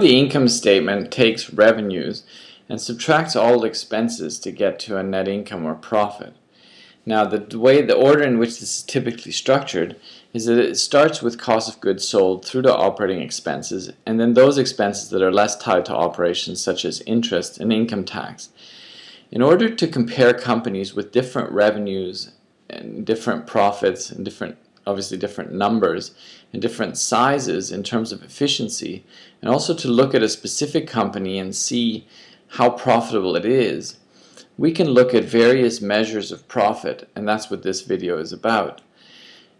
The income statement takes revenues and subtracts all expenses to get to a net income or profit. Now the way the order in which this is typically structured is that it starts with cost of goods sold through to operating expenses and then those expenses that are less tied to operations such as interest and income tax. In order to compare companies with different revenues and different profits and different obviously different numbers and different sizes in terms of efficiency and also to look at a specific company and see how profitable it is we can look at various measures of profit and that's what this video is about.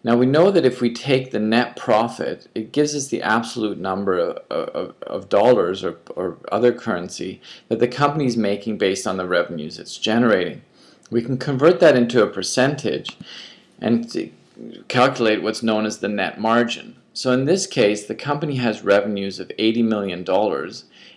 Now we know that if we take the net profit it gives us the absolute number of, of, of dollars or, or other currency that the company is making based on the revenues it's generating. We can convert that into a percentage and calculate what's known as the net margin. So in this case, the company has revenues of $80 million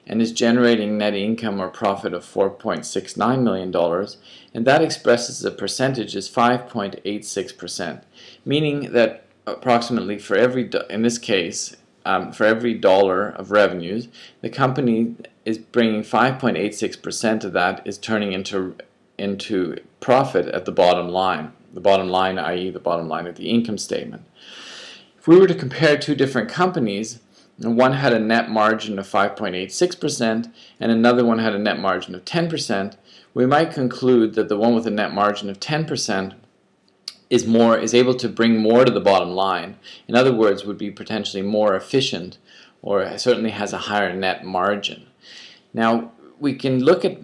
and is generating net income or profit of $4.69 million, and that expresses a percentage as 5.86%, meaning that approximately for every, in this case, um, for every dollar of revenues, the company is bringing 5.86% of that is turning into into profit at the bottom line the bottom line, i.e. the bottom line of the income statement. If we were to compare two different companies, one had a net margin of 5.86% and another one had a net margin of 10%, we might conclude that the one with a net margin of 10% is more is able to bring more to the bottom line. In other words, would be potentially more efficient or certainly has a higher net margin. Now, we can look at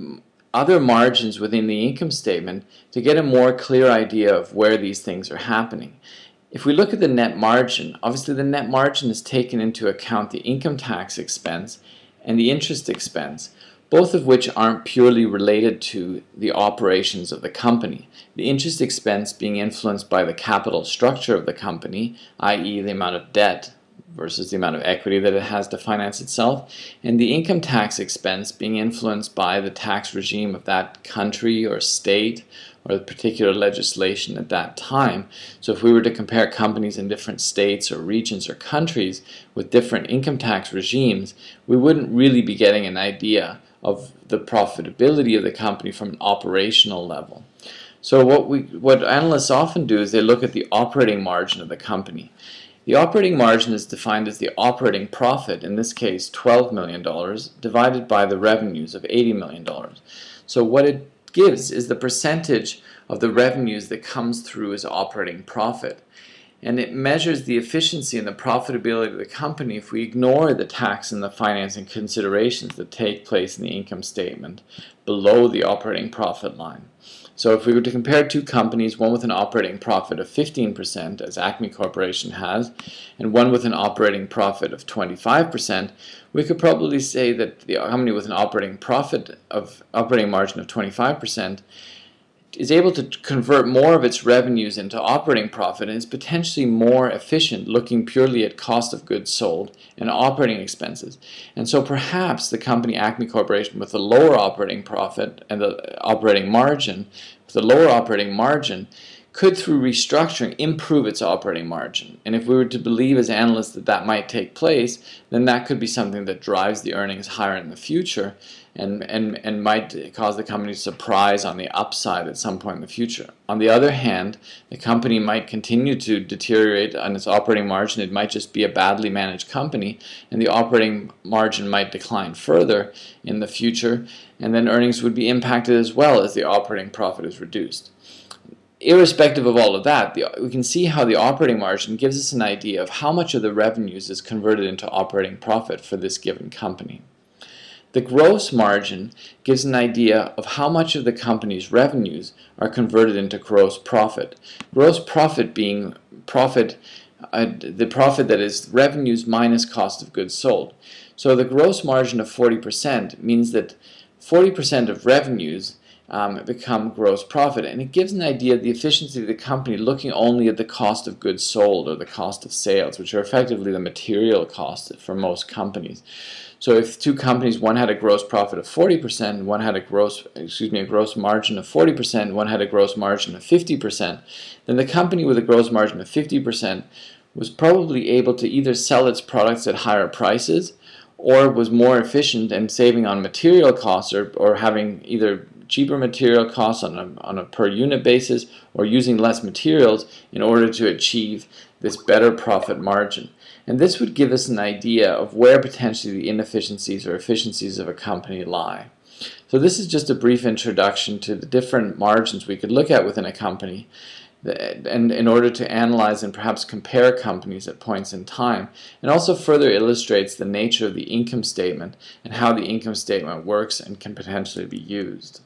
other margins within the income statement to get a more clear idea of where these things are happening. If we look at the net margin, obviously the net margin is taken into account the income tax expense and the interest expense, both of which aren't purely related to the operations of the company. The interest expense being influenced by the capital structure of the company, i.e. the amount of debt versus the amount of equity that it has to finance itself, and the income tax expense being influenced by the tax regime of that country or state or the particular legislation at that time. So if we were to compare companies in different states or regions or countries with different income tax regimes, we wouldn't really be getting an idea of the profitability of the company from an operational level. So what we what analysts often do is they look at the operating margin of the company. The operating margin is defined as the operating profit, in this case $12 million, divided by the revenues of $80 million. So what it gives is the percentage of the revenues that comes through as operating profit. And it measures the efficiency and the profitability of the company if we ignore the tax and the financing considerations that take place in the income statement below the operating profit line. So if we were to compare two companies, one with an operating profit of 15%, as Acme Corporation has, and one with an operating profit of 25%, we could probably say that the company with an operating profit of operating margin of 25% is able to convert more of its revenues into operating profit and is potentially more efficient looking purely at cost of goods sold and operating expenses. And so perhaps the company Acme Corporation with a lower operating profit and the operating margin, with a lower operating margin, could through restructuring improve its operating margin. And if we were to believe as analysts that that might take place, then that could be something that drives the earnings higher in the future and, and, and might cause the company to surprise on the upside at some point in the future. On the other hand, the company might continue to deteriorate on its operating margin. It might just be a badly managed company and the operating margin might decline further in the future and then earnings would be impacted as well as the operating profit is reduced irrespective of all of that, the, we can see how the operating margin gives us an idea of how much of the revenues is converted into operating profit for this given company. The gross margin gives an idea of how much of the company's revenues are converted into gross profit. Gross profit being profit, uh, the profit that is revenues minus cost of goods sold. So the gross margin of 40% means that 40% of revenues um, become gross profit. And it gives an idea of the efficiency of the company looking only at the cost of goods sold or the cost of sales, which are effectively the material costs for most companies. So if two companies, one had a gross profit of 40%, one had a gross, excuse me, a gross margin of 40%, one had a gross margin of 50%, then the company with a gross margin of 50% was probably able to either sell its products at higher prices or was more efficient and saving on material costs or, or having either cheaper material costs on a, on a per unit basis or using less materials in order to achieve this better profit margin. And this would give us an idea of where potentially the inefficiencies or efficiencies of a company lie. So this is just a brief introduction to the different margins we could look at within a company and in order to analyze and perhaps compare companies at points in time and also further illustrates the nature of the income statement and how the income statement works and can potentially be used.